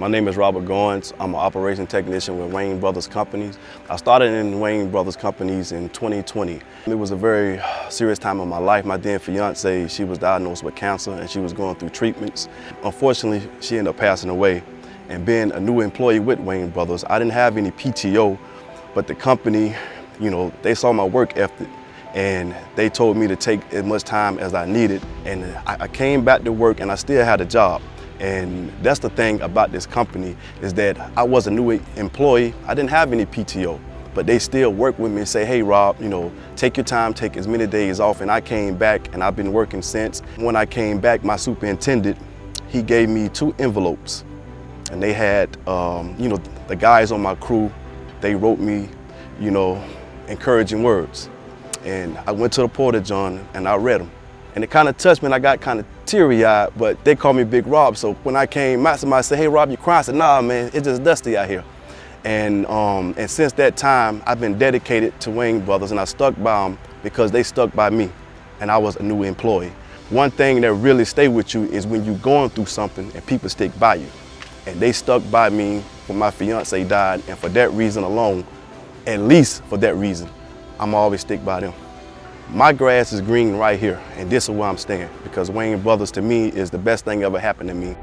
My name is Robert Goins. I'm an operation technician with Wayne Brothers Companies. I started in Wayne Brothers Companies in 2020. It was a very serious time in my life. My then fiance, she was diagnosed with cancer and she was going through treatments. Unfortunately, she ended up passing away. And being a new employee with Wayne Brothers, I didn't have any PTO, but the company, you know, they saw my work ethic and they told me to take as much time as I needed. And I, came back to work and I still had a job. And that's the thing about this company is that I was a new employee. I didn't have any PTO, but they still work with me and say, hey, Rob, you know, take your time, take as many days off. And I came back and I've been working since. When I came back, my superintendent, he gave me two envelopes and they had, um, you know, the guys on my crew, they wrote me, you know, encouraging words. And I went to the Porta-John and I read them. And it kind of touched me and I got kind of teary-eyed, but they called me Big Rob. So when I came out, somebody said, hey, Rob, you crying? I said, nah, man, it's just dusty out here. And, um, and since that time, I've been dedicated to Wayne Brothers and I stuck by them because they stuck by me and I was a new employee. One thing that really stay with you is when you're going through something and people stick by you. And they stuck by me when my fiance died and for that reason alone, at least for that reason, I'm always stick by them. My grass is green right here, and this is where I'm staying because Wayne Brothers to me is the best thing ever happened to me.